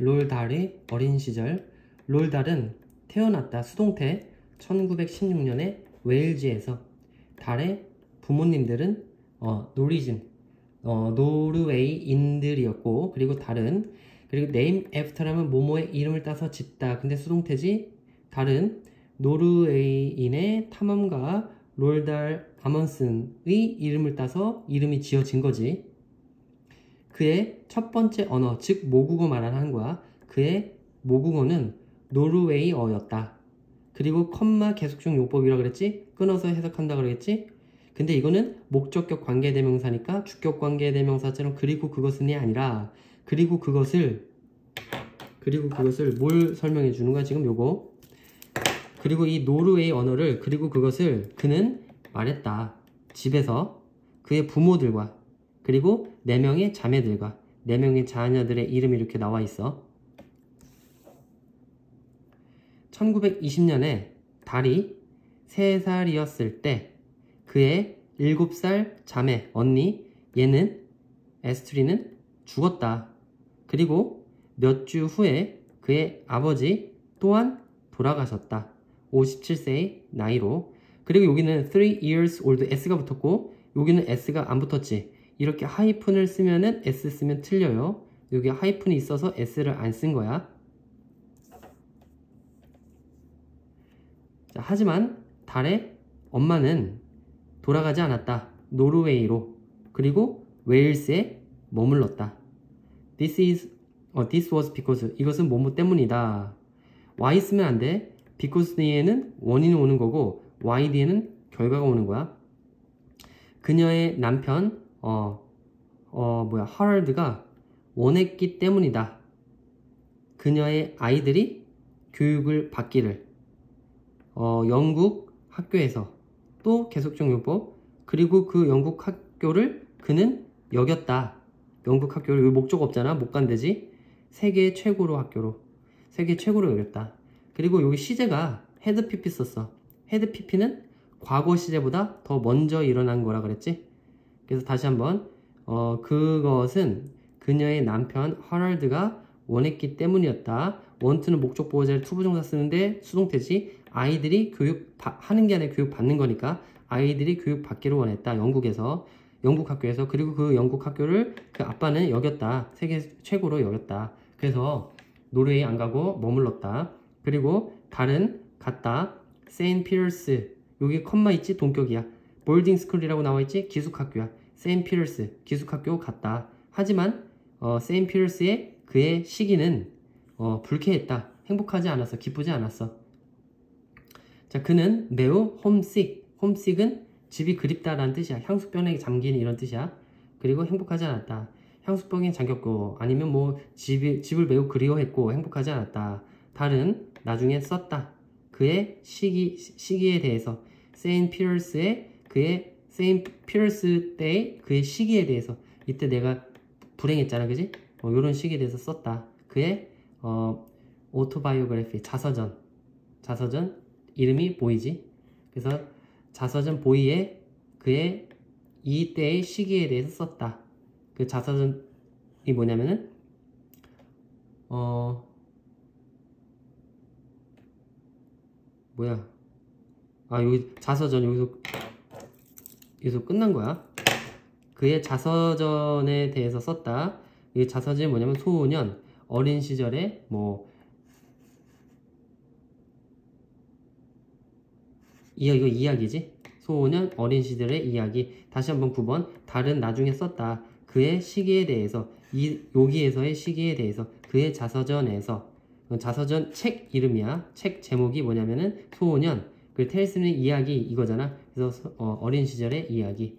롤달의 어린 시절. 롤달은 태어났다 수동태 1916년에 웨일즈에서 달의 부모님들은 어, 노리진 어, 노르웨이인들이었고 그리고 달은 그리고 name after라면 모모의 이름을 따서 짓다 근데 수동태지 달은 노르웨이인의 탐험가 롤달 아먼슨의 이름을 따서 이름이 지어진 거지 그의 첫 번째 언어 즉 모국어 말하는 거야 그의 모국어는 노르웨이어였다. 그리고 컴마 계속중 용법이라 그랬지? 끊어서 해석한다 그랬지? 근데 이거는 목적격 관계대명사니까 주격 관계대명사처럼 그리고 그것은이 아니라 그리고 그것을 그리고 그것을 뭘 설명해 주는 거야 지금 요거? 그리고 이 노르웨이 언어를 그리고 그것을 그는 말했다. 집에서 그의 부모들과 그리고 4명의 자매들과 4명의 자녀들의 이름이 이렇게 나와 있어 1920년에 달이 3살이었을 때 그의 7살 자매 언니 얘는 에스트리는 죽었다. 그리고 몇 주 후에 그의 아버지 또한 돌아가셨다. 57세의 나이로. 그리고 여기는 3 years old s가 붙었고 여기는 s가 안 붙었지. 이렇게 하이픈을 쓰면은 s 쓰면 틀려요. 여기 하이픈이 있어서 s를 안 쓴 거야. 자, 하지만 달의 엄마는 돌아가지 않았다. 노르웨이로 그리고 웨일스에 머물렀다. This is 어, this was because 이것은 뭐뭐 때문이다. why 쓰면 안 돼. because 뒤에는 원인이 오는 거고 why 뒤에는 결과가 오는 거야. 그녀의 남편 어, 어 뭐야 하럴드가 원했기 때문이다. 그녀의 아이들이 교육을 받기를 어, 영국 학교에서 또 계속적 용법 그리고 그 영국 학교를 그는 여겼다. 영국 학교를 왜 목적 없잖아. 못 간대지. 세계 최고로 학교로. 세계 최고로 여겼다. 그리고 여기 시제가 had pp 썼어. had pp는 과거 시제보다 더 먼저 일어난 거라 그랬지. 그래서 다시 한번 어, 그것은 그녀의 남편 허럴드가 원했기 때문이었다. want는 목적 보어 자리를 to부정사 쓰는데 수동태지. 아이들이 교육 하는 게 아니라 교육 받는 거니까 아이들이 교육 받기를 원했다. 영국에서 영국 학교에서 그리고 그 영국 학교를 그 아빠는 여겼다. 세계 최고로 여겼다. 그래서 노르웨이 안 가고 머물렀다. 그리고 달은 갔다. St Peter's 여기 콤마 있지 동격이야. boarding school이라고 나와 있지 기숙학교야. St Peter's 기숙학교 갔다. 하지만 어, 세인 피어스의 그의 시기는 어, 불쾌했다. 행복하지 않았어. 기쁘지 않았어. 자, 그는 매우 홈식. 홈식은 집이 그립다라는 뜻이야. 향수병에 잠긴 이런 뜻이야. 그리고 행복하지 않았다. 향수병에 잠겼고 아니면 뭐 집이, 집을 매우 그리워했고 행복하지 않았다. 다른 나중에 썼다. 그의 시기, 시기에 대해서 세인 피어스의 그의 세인 피어스 때의 그의 시기에 대해서 이때 내가 불행했잖아 그지? 어, 이런 시기에 대해서 썼다. 그의 어, 오토바이오그래피 자서전 자서전 이름이 보이지. 그래서 자서전 보이에 그의 이때의 시기에 대해서 썼다. 그 자서전이 뭐냐면은 어 뭐야 아 여기 자서전 여기서 여기서 끝난 거야. 그의 자서전에 대해서 썼다. 이 자서전이 뭐냐면 소년 어린 시절에 뭐 이거, 이거 이야기지? 소년 어린 시절의 이야기. 다시 한번 9번. 다른 나중에 썼다. 그의 시기에 대해서, 이, 여기에서의 시기에 대해서, 그의 자서전에서, 자서전 책 이름이야. 책 제목이 뭐냐면은 소년. 그 텔스는 이야기 이거잖아. 그래서 어, 어린 시절의 이야기.